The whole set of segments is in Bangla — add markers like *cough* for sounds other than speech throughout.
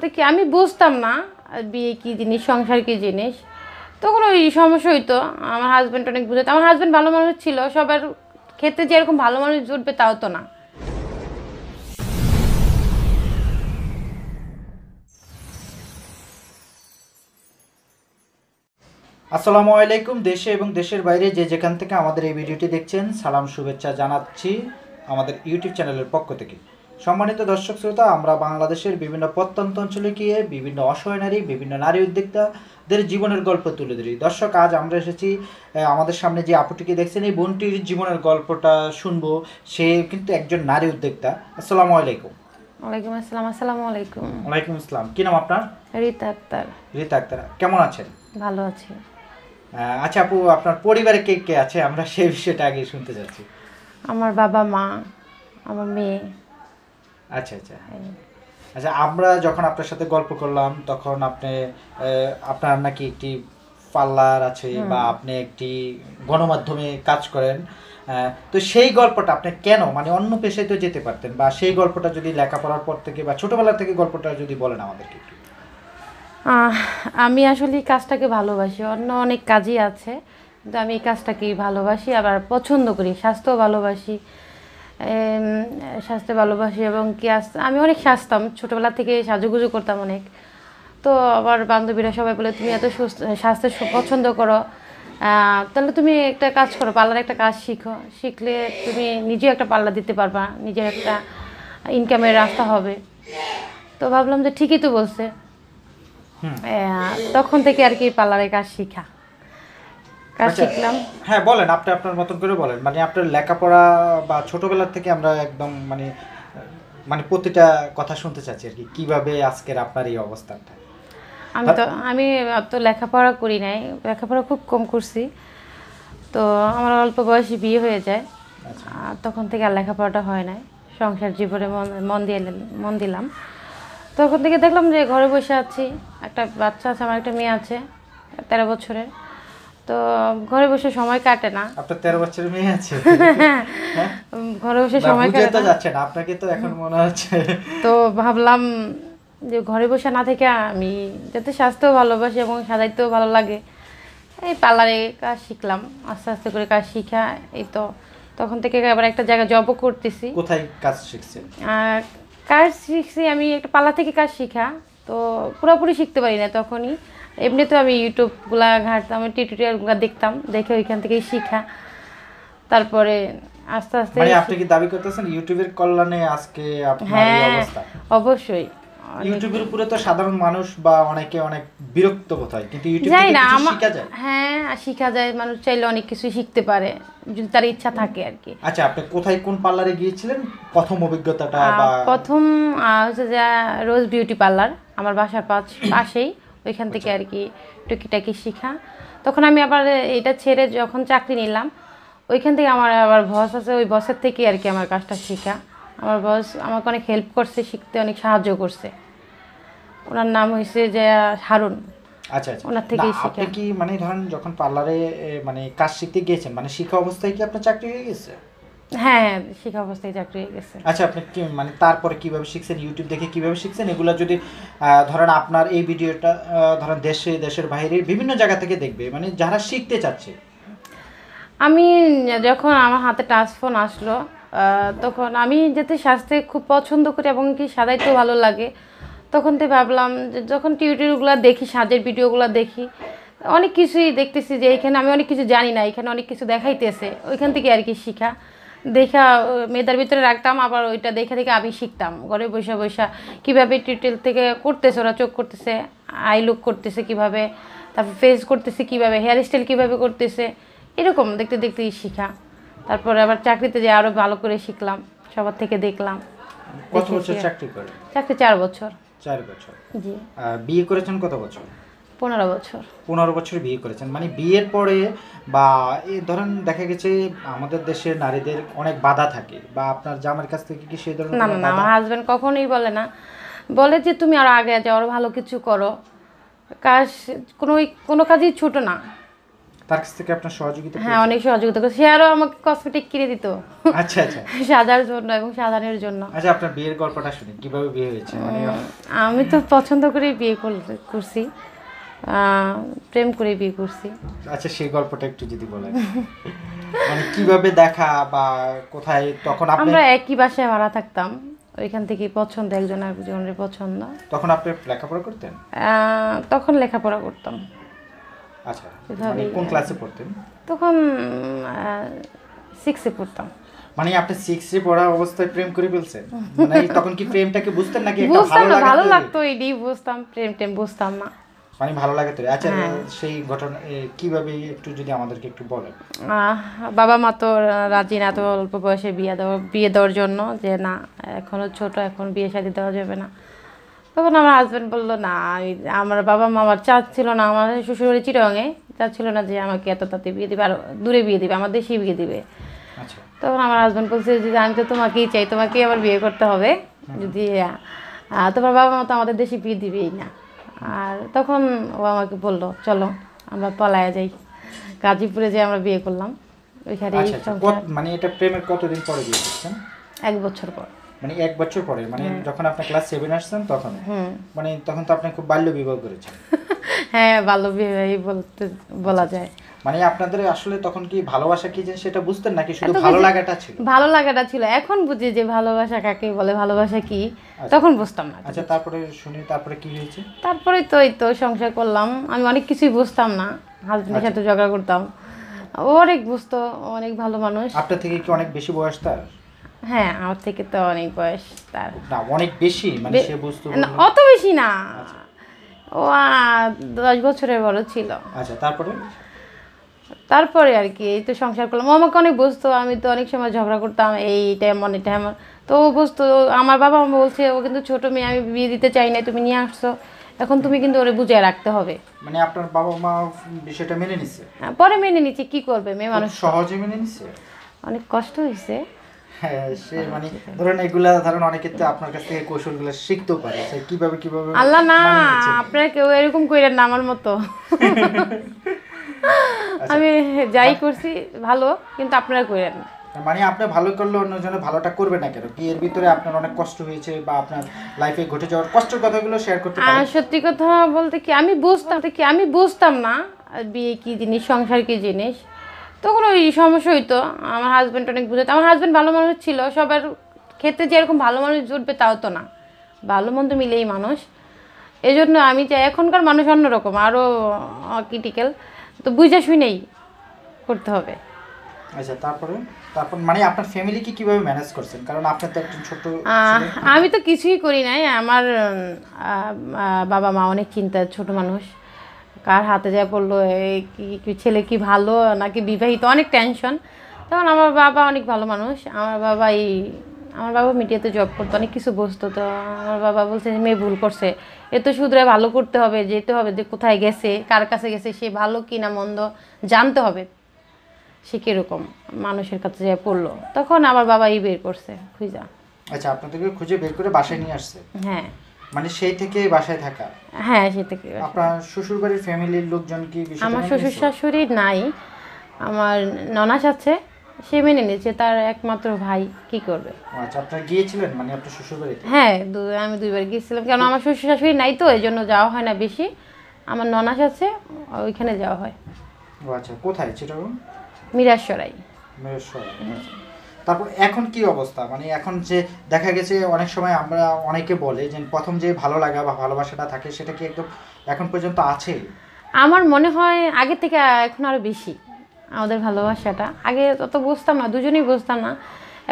বলতে কি, আমি বুঝতাম না বিয়ে কী জিনিস, সংসার কী জিনিস। তখন ওই সমস্যা হইতো। আমার হাজব্যান্ড অনেক বুঝাতো আমার হাজব্যান্ড ভালো মানুষ ছিল, সবার ক্ষেত্রে যে এরকম ভালো মানুষ জুটবে তাও তো না। আসসালামু আলাইকুম, দেশে এবং দেশের বাইরে যে যেখান থেকে আমাদের এই ভিডিওটি দেখছেন, সালাম, শুভেচ্ছা জানাচ্ছি আমাদের ইউটিউব চ্যানেলের পক্ষ থেকে। সম্মানিত দর্শক শ্রোতা আমরা বাংলাদেশের বিভিন্ন প্রত্যন্ত অঞ্চলে গিয়ে বিভিন্ন অসহায় নারী বিভিন্ন নারী উদ্যোক্তাদের জীবনের গল্প তুলে ধরি। দর্শক আজ আমরা এসেছি আমাদের সামনে যে আপুটিকে দেখছেন এই বোনটির জীবনের গল্পটা শুনব। সে কিন্তু একজন নারী উদ্যোক্তা। আসসালামু আলাইকুম। ওয়ালাইকুম আসসালাম আসসালামু আলাইকুম। ওয়ালাইকুম আসসালাম। কি নাম আপনার? রীতা আক্তার। রীতা আক্তার। কেমন আছেন? ভালো আছি। আচ্ছা আপু আপনার পরিবারে কে কে আছে? আমরা সেই বিষয়টা আগে শুনতে চাচ্ছি। আমার বাবা মা আমার মেয়ে। আচ্ছা আচ্ছা। আচ্ছা আমরা যখন আপনার সাথে গল্প করলাম তখন আপনি আপনার নাকি একটি পার্লার আছে বা আপনি একটি গণমাধ্যমে কাজ করেন তো সেই গল্পটা আপনি কেন মানে অন্য পেশায় তো যেতে পারতেন বা সেই গল্পটা যদি লেখাপড়ার পর থেকে বা ছোটবেলা থেকে গল্পটা যদি বলেন আমাদেরকে একটু। আমি আসলে এই কাজটাকে ভালোবাসি। অন্য অনেক কাজই আছে কিন্তু আমি এই কাজটাকেই ভালোবাসি আবার পছন্দ করি স্বাস্থ্য ভালোবাসি। স্বাস্থ্য ভালোবাসি এবং কি আস- আমি অনেক সাজতাম ছোটোবেলা থেকে সাজুগুজু করতাম অনেক। তো আবার বান্ধবীরা সবাই বলে তুমি এত সুস্থ পছন্দ করো। তাহলে তুমি একটা কাজ করো পার্লার একটা কাজ শিখো। শিখলে তুমি নিজে একটা পার্লার দিতে পারবা নিজের একটা ইনকামের রাস্তা হবে। তো ভাবলাম যে ঠিকই তো বলছে। তখন থেকে আর কি পার্লারে কাজ শিখা। কাজ আচ্ছা। শিখলাম? হ্যাঁ বলেন আপনি আপনার মতন করে বলেন। মানে আপনার লেখাপড়া বা ছোটবেলা থেকে আমরা একদম মানে মানে প্রতিটা কথা শুনতে চাচ্ছি আর কি কীভাবে আজকের আপনার এই অবস্থানটা? আমি তো আমি তো লেখাপড়া করি নাই লেখাপড়া খুব কম করছি। তো আমার অল্প বয়সে বিয়ে হয়ে যায়। আচ্ছা। আর তখন থেকে আর লেখাপড়াটা হয় নাই। সংসার জীবনে মন দিয়ে মন দিলাম। তখন থেকে দেখলাম যে ঘরে বসে আছি। একটা বাচ্চা আছে আমার একটা মেয়ে আছে তেরো বছরের। তো ঘরে বসে সময় কাটে না। আপনার তেরো বছরের মেয়ে আছে। *laughs* ঘরে বসে সময় কাটে না। যাচ্ছে না আপনাকে তো এখন মনে হচ্ছে। তো ভাবলাম যে ঘরে বসে না থেকে আমি যাতে স্বাস্থ্য ভালোবাসি এবং সাজাইতেও ভালো লাগে এই পার্লারে কাজ শিখলাম আস্তে আস্তে করে কাজ শিখা এই তো। তখন থেকে আবার একটা জায়গায় জবও করতেছি। কোথায় কাজ শিখছেন? আর কাজ শিখছি আমি একটা পার্লার থেকে কাজ শিখা তো পুরোপুরি শিখতে পারি না তখনই। এমনি তো আমি ইউটিউবগুলা ঘাটতাম টিউটোরিয়ালগুলো দেখতাম দেখে ওইখান থেকেই শিখা। তারপরে আস্তে আস্তে মানে আপনি কি দাবি করতেছেন ইউটিউবের কল্যাণে আজকে আপনার এই হ্যাঁ অবস্থা? অবশ্যই। ইউটিউবের উপরে তো সাধারণ মানুষ বা অনেকে অনেক বিরক্ত বোধ হয় কিন্তু ইউটিউব থেকে কিছু শেখা যায়? হ্যাঁ শিখা যায় মানুষ চাইলে অনেক কিছু শিখতে পারে যদি তার ইচ্ছা থাকে আর কি। আচ্ছা আপনি কোথায় কোন পার্লারে গিয়েছিলেন? প্রথম অভিজ্ঞতাটা বা প্রথম হচ্ছে যে রোজ বিউটি পার্লার আমার বাসার পাশ *clears throat* পাশেই। ওইখান থেকে আর কি টুকিটাকি শিখা। তখন আমি আবার এটা ছেড়ে যখন চাকরি নিলাম ওইখান থেকে আমার আবার বস আছে ওই বসের থেকে আর কি আমার কাজটা শেখা। আমার বস আমাকে অনেক হেল্প করছে শিখতে অনেক সাহায্য করছে। ওনার নাম হয়েছে যে হারুন। আচ্ছা আচ্ছা। ওনার থেকেই শিখা। আপনি কি মানে ধরেন যখন পার্লারে মানে কাজ শিখতে গিয়েছেন মানে শিক্ষা অবস্থায় কি আপনার চাকরি হয়ে গেছে? হ্যাঁ শিক্ষা অবস্থায় চাকরি হয়ে গেছে। আচ্ছা আপনি কি মানে তারপরে কীভাবে শিখছেন? ইউটিউব দেখে কীভাবে শিখছেন? এগুলো যদি ধরেন আপনার এই ভিডিওটা ধরেন দেশে দেশের বাইরে বিভিন্ন জায়গা থেকে দেখবে। মানে যারা শিখতে চাচ্ছে। আমি যখন আমার হাতে টাচ ফোন আসলো তখন আমি যাতে স্বাস্থ্যে খুব পছন্দ করি এবং কি সাজাইতেও ভালো লাগে। তখন থেকে ভাবলাম যে যখন টিউটোরিয়ালগুলো দেখি সাজের ভিডিওগুলো দেখি অনেক কিছুই দেখতেছি যে এখানে আমি অনেক কিছু জানি না এখানে অনেক কিছু দেখাইতেছে ওইখান থেকে আর কি শিখা। দেখা মেয়েদের ভিতরে রাখতাম আবার ওইটা দেখে দেখে আমি শিখতাম। ঘরে বসে বসে কীভাবে টিউটোরিয়াল থেকে করতেছে ওরা চোখ করতেছে আই লুক করতেছে কীভাবে তারপর ফেস করতেছে কীভাবে হেয়ার স্টাইল কীভাবে করতেছে এরকম দেখতে দেখতেই শিখা। তারপরে আবার চাকরিতে যে আরও ভালো করে শিখলাম সবার থেকে দেখলাম। কত বছর চাকরি করে? চাকরি চার বছর। চার বছর। জি। বিয়ে করেছেন কত বছর? পনেরো বছর। পনেরো বছর বিয়ে করেছেন। মানে বিয়ের পরে বা এই ধরেন দেখা গেছে আমাদের দেশের নারীদের অনেক বাধা থাকে বা আপনার জামার কাছ থেকে কি সেই ধরনের না না আমার হাজব্যান্ড কখনোই বলে না। বলে যে তুমি আরও আগে যাও আরও ভালো কিছু করো। কাজ কোনো কোনো কাজই ছোট না। তার কাছ থেকে আপনার সহযোগিতা হ্যাঁ অনেক সহযোগিতা করে সে আরও আমাকে কসমেটিক কিনে দিত। আচ্ছা আচ্ছা। *laughs* সাজার জন্য এবং সাজানোর জন্য। আচ্ছা আপনার বিয়ের গল্পটা শুনি কীভাবে বিয়ে হয়েছে? মানে আমি তো পছন্দ করে বিয়ে করছি। প্রেম করে বিয়ে করছি। আচ্ছা সেই গল্পটা একটু যদি বলেন। মানে কীভাবে দেখা বা কোথায় তখন আপনি আমরা একই বাসায় ভাড়া থাকতাম। ওইখান থেকে পছন্দ একজন একজনের পছন্দ। তখন আপনি লেখাপড়া করতেন? তখন লেখাপড়া করতাম। আচ্ছা মানে কোন ক্লাসে পড়তেন? তখন সিক্সে পড়তাম। মানে আপনি সিক্সে পড়া অবস্থায় প্রেম করে ফেলছেন? মানে তখন কি প্রেমটাকে বুঝতেন নাকি একটা বুঝতাম ভালো না ভালো লাগে লাগতো এটাই বুঝতাম প্রেম টেম বুঝতাম না। মানে ভালো লাগে তো। আচ্ছা হ্যাঁ। সেই ঘটনা কীভাবে একটু যদি আমাদেরকে একটু বলেন? বাবা মা তো রাজি না তো অল্প বয়সে বিয়ে দেওয়া বিয়ে দেওয়ার জন্য যে না এখনও ছোট এখন বিয়ে শাদি দেওয়া যাবে না। তখন আমার হাজব্যান্ড বলল না আমার বাবা মা আমার চাচ্ছিল না আমার শ্বশুরবাড়ি চিরঙে চাচ্ছিল না যে আমাকে এত তাতে বিয়ে দিবে আর দূরে বিয়ে দিবে আমার দেশেই বিয়ে দিবে। তখন আমার হাজব্যান্ড বলছে যে আমি তো তোমাকেই চাই তোমাকেই আবার বিয়ে করতে হবে যদি তোমার বাবা মা তো আমাদের দেশে বিয়ে দিবেই না। আর তখন ও আমাকে বলল চলো আমরা পলায়া যাই। গাজীপুরে যে আমরা বিয়ে করলাম। ওইখানে আচ্ছা আচ্ছা। কত- মানে এটা প্রেমের কতদিন পরে বিয়ে করছেন? এক বছর পর। মানে এক বছর পরে মানে যখন আপনি ক্লাস সেভেন আসছেন তখন? মানে তখন তো আপনি খুব বাল্য বিবাহ করেছেন। হ্যাঁ বাল্য বিবাহই বলতে বলা যায়। মানে আপনাদের আসলে তখন কি ভালোবাসা কি জিনিস সেটা বুঝতেন নাকি শুধু ভালো লাগাটা ছিল? ভালো লাগাটা ছিল। এখন বুঝি যে ভালোবাসা কাকে বলে ভালোবাসা কি? তখন বুঝতাম না। আচ্ছা তারপরে শুনি তারপরে কি হয়েছে? তারপরে তো এই তো সংসার করলাম। আমি অনেক কিছুই বুঝতাম না। হাজবেন্ডের সাথে ঝগড়া করতাম। ও অনেক বুঝতো অনেক ভালো মানুষ। আপনার থেকে কি অনেক বেশি বয়স তার? হ্যাঁ আমার থেকে তো অনেক বয়স তার। না অনেক বেশি? মানে সে বুঝতে না, অত বেশি না। ও আহ, দশ বছরের বড় ছিল। আচ্ছা তারপরে? তারপরে আর কি এই তো সংসার করলাম। ও আমাকে অনেক বুঝতো আমি তো অনেক সময় ঝগড়া করতাম এইটা এমন এটা এমন। তো ও বুঝতো আমার বাবা মা বলছে ও কিন্তু ছোট মেয়ে আমি বিয়ে দিতে চাই না তুমি নিয়ে আসছো। এখন তুমি কিন্তু ওরে বুঝিয়ে রাখতে হবে। মানে আপনার বাবা মা বিষয়টা মেনে নিছে? আহ, পরে মেনে নিচ্ছে কি করবে মেয়ে মানুষ? সহজে মেনে নিছে? অনেক কষ্ট হয়েছে হ্যাঁ মানে ধরেন এগুলা ধরেন অনেকে তো আপনার কাছ থেকে কৌশলগুলো শিখতেও পারে কীভাবে কীভাবে আল্লাহ না। আপনারা কেউ এরকম কইরেন না আমার মতো। *laughs* আমি যাই করছি ভালো কিন্তু আপনারা কইরেন না। মানে আপনি ভালো করলে অন্যজনে ভালোটা করবে না কেন? কি এর ভিতরে আপনার অনেক কষ্ট হয়েছে বা আপনার লাইফে ঘটে যাওয়ার কষ্টের কথাগুলো শেয়ার করতে পারেন। সত্যি কথা বলতে কি আমি বুঝতাম কি আমি বুঝতাম না আর বিয়ে কি জিনিস সংসার কি জিনিস। তখন ওই সমস্যা হইতো আমার হাজব্যান্ড অনেক বুঝাতো। আমার হাজব্যান্ড ভালো মানুষ ছিল সবার ক্ষেত্রে যে এরকম ভালো মানুষ জুটবে তাও তো না। ভালো মন্দ মিলেই মানুষ। এজন্য আমি চাই এখনকার মানুষ অন্যরকম আরও ক্রিটিক্যাল তো বুঝা শুনেই করতে হবে। আচ্ছা তারপরে? তারপর মানে আপনার ফ্যামিলি কি কীভাবে ম্যানেজ করছেন? কারণ আপনি তো একজন ছোট আমি তো কিছুই করি নাই। আমার বাবা মা অনেক চিন্তা ছোট মানুষ। কার হাতে যা পড়ল এই কি- ছেলে কি ভালো নাকি বিবাহিত অনেক টেনশন তখন আমার বাবা অনেক ভালো মানুষ। আমার বাবা এই আমার বাবা মিডিয়াতে জব করতো অনেক কিছু বসতো। তো আমার বাবা বলছে যে মেয়ে ভুল করছে। এ তো শুধরে ভালো করতে হবে যেতে হবে যে কোথায় গেছে কার কাছে গেছে সে ভালো কি না মন্দ জানতে হবে। সে কীরকম মানুষের কাছে যা পড়ল। তখন আমার বাবা বাবাই বের করছে খুঁজা। আচ্ছা আপনাদেরকে খুঁজে বের করে বাসায় নিয়ে আসছে? হ্যাঁ। মানে সেই থেকে বাসায় থাকা? হ্যাঁ সে থেকে। আপনার শ্বশুর বাড়ির ফ্যামিলির লোকজন কি আমার শ্বশুর শাশুড়ি নাই আমার ননাস আছে সে মেনে নিয়েছে তার একমাত্র ভাই কি করবে? আচ্ছা আপনারা গিয়েছিলেন? মানে আপনার শ্বশুর বাড়িতে হ্যাঁ দু- আমি দুইবার গিয়েছিলাম কারণ আমার শ্বশুর শাশুড়ি নাই তো এই জন্য যাওয়া হয় না বেশি। আমার ননাস আছে ওইখানে যাওয়া হয়। ও আচ্ছা কোথায় চিটাগং মিরাজসরাই। মেহেশ্বর তারপর এখন কি অবস্থা? মানে এখন যে দেখা গেছে অনেক সময় আমরা অনেকে বলে যে প্রথম যে ভালো লাগা বা ভালোবাসাটা থাকে সেটা কি একদম এখন পর্যন্ত আছে? আমার মনে হয় আগে থেকে এখন আরও বেশি। আমাদের ভালোবাসাটা। আগে তত বুঝতাম না দুজনেই বুঝতাম না।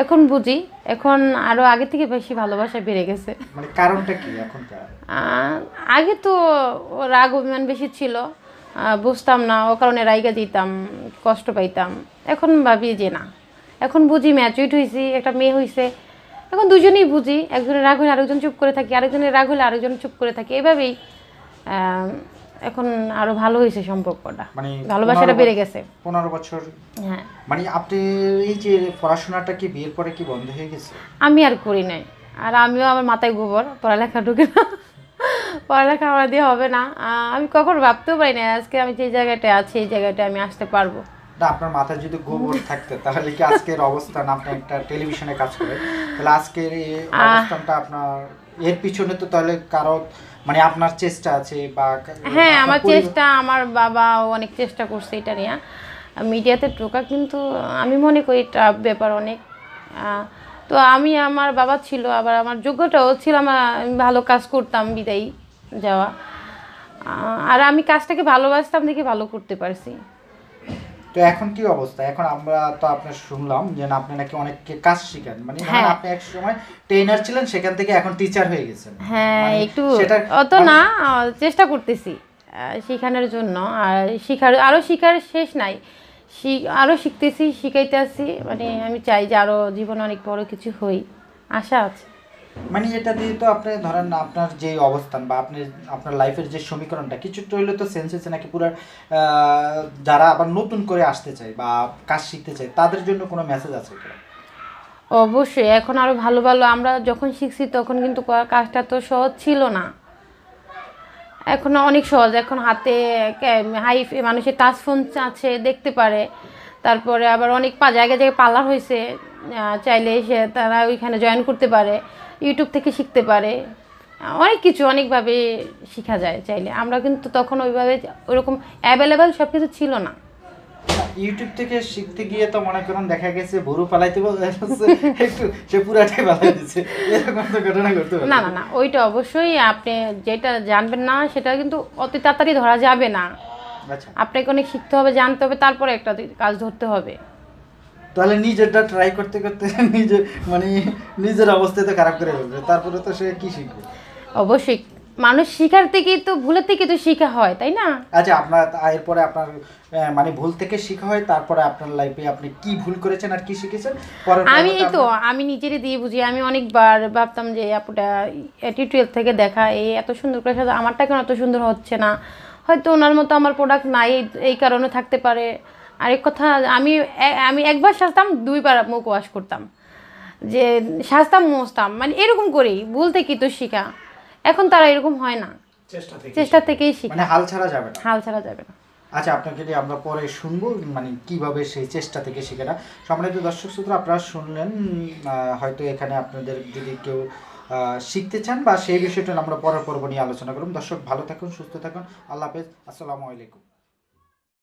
এখন বুঝি এখন আরও আগে থেকে বেশি ভালোবাসা বেড়ে গেছে। মানে কারণটা কি আগে তো রাগ অভিমান বেশি ছিল বুঝতাম না ও কারণে রাইগা দিতাম কষ্ট পাইতাম। এখন ভাবি যে না এখন বুঝি ম্যাচুইট হয়েছি একটা মেয়ে হয়েছে এখন দুজনেই বুঝি একজনের রাগ হলে আরেকজন চুপ করে থাকি আরেকজনের রাগ হলে আরেকজন চুপ করে থাকি। এভাবেই এখন আরও ভালো হয়েছে সম্পর্কটা। মানে ভালোবাসাটা বেড়ে গেছে। পনেরো বছর। হ্যাঁ। মানে আপনি এই যে পড়াশোনাটা কি বিয়ের পরে কি বন্ধ হয়ে গেছে? আমি আর করি নাই। আর আমিও আমার মাথায় গোবর পড়ালেখা ঢুকে না। পড়ালেখা আমার দিয়ে হবে না। আমি কখনো ভাবতেও পারি না আজকে আমি যে জায়গাটায় আছি এই জায়গাটায় আমি আসতে পারব। না আপনার মাথায় যদি গোবর থাকতো তাহলে কি আজকের অবস্থান আপনি একটা টেলিভিশনে কাজ করেন? তাহলে আজকের এই অবস্থানটা আপনার এর পিছনে তো তাহলে কারও মানে আপনার চেষ্টা আছে বা হ্যাঁ আমার চেষ্টা আমার বাবাও অনেক চেষ্টা করছে এটা নিয়ে। মিডিয়াতে ঢোকা কিন্তু আমি মনে করি এটা ব্যাপার অনেক। তো আমি আমার বাবা ছিল আবার আমার যোগ্যটাও ছিল আমার আমি ভালো কাজ করতাম বিদায়ী যাওয়া। আর আমি কাজটাকে ভালোবাসতাম দেখে ভালো করতে পারছি। তো এখন কি অবস্থা? এখন আমরা তো আপনার শুনলাম যে আপনি নাকি অনেককে কাজ শিখান। মানে হ্যাঁ। আপনি এক সময় ট্রেনার ছিলেন সেখান থেকে এখন টিচার হয়ে গেছেন। হ্যাঁ মানে একটু অত মানে- না চেষ্টা করতেছি শেখানোর জন্য। আর শিখার আরও শিখার শেষ নাই। আরও শিখতেছি শিখাইতে আসি মানে আমি চাই যে আরও জীবনে অনেক বড় কিছু হই। আশা আছে। মানে এটা দিয়ে তো আপনি ধরেন আপনার যে অবস্থান বা আপনি আপনার লাইফের যে সমীকরণটা, কিছুটা হইলে তো সেন্স হচ্ছে নাকি পুরো যারা আবার নতুন করে আসতে চায় বা কাজ শিখতে চায়, তাদের জন্য কোনো মেসেজ আছে অবশ্যই, এখন আরও ভালো ভালো, আমরা যখন শিখছি তখন কিন্তু কাজটা তো সহজ ছিল না। এখন অনেক সহজ, এখন হাতে হাই, মানুষের টাচ ফোন আছে, দেখতে পারে। তারপরে আবার অনেক পা, জায়গায় জায়গায় পার্লার হয়েছে চাইলে সে তারা ওইখানে জয়েন করতে পারে। ইউটিউব থেকে শিখতে পারে। অনেক কিছু অনেকভাবে শেখা যায় চাইলে। আমরা কিন্তু তখন ওইভাবে ওরকম অ্যাভেলেবেল সব কিছু ছিল না। ইউটিউব থেকে শিখতে গিয়ে তো মনে করেন দেখা গেছে ভরু পালাইতে একটু সে পুরাটাই পালাই দিচ্ছে এরকম তো ঘটনা করতে পারে। না না না ওইটা অবশ্যই আপনি যেটা জানবেন না সেটা কিন্তু অতি তাড়াতাড়ি ধরা যাবে না। আচ্ছা। আপনাকে অনেক শিখতে হবে জানতে হবে তারপরে একটা কাজ ধরতে হবে। তাহলে নিজেরটা ট্রাই করতে করতে *laughs* নিজে মানে নিজের অবস্থায় তো খারাপ করে ফেলবে। তারপরে তো সে কি শিখবে? অবশ্যই। মানুষ শিখার থেকেই তো ভুলের থেকে তো শিখা হয় তাই না? আচ্ছা আপনার এরপরে আপনার মানে ভুল থেকে শেখা হয় তারপরে আপনার লাইফে আপনি কি ভুল করেছেন আর কি শিখেছেন? আমি এই তো আমি নিজেরই দিয়ে বুঝি আমি অনেকবার ভাবতাম যে আপুটা এটি টুয়েলভ থেকে দেখা এই এত সুন্দর করে সাজা আমারটা কেন এত সুন্দর হচ্ছে না? হয়তো ওনার মতো আমার প্রোডাক্ট নাই এই কারণে থাকতে পারে। আরেক কথা আমি আমি একবার সাজতাম দুইবার মুখ ওয়াশ করতাম। যে সাজতাম মুছতাম মানে এরকম করেই ভুল থেকেই তো শিখা? এখন তারা এরকম হয় না। চেষ্টা থেকেই শিখা। মানে হাল ছাড়া যাবে না। হাল ছাড়া যাবে না। আচ্ছা আপনাকে দিয়ে আমরা পরে শুনব মানে কীভাবে সেই চেষ্টা থেকে শিখে না সম্মানিত দর্শক শ্রোতা আপনারা শুনলেন হয়তো এখানে আপনাদের যদি কেউ শিখতে চান বা সেই বিষয়টা আমরা পরের পর্ব নিয়ে আলোচনা করুন দর্শক ভালো থাকুন সুস্থ থাকুন। আল্লাহ হাফেজ। আসসালামু আলাইকুম।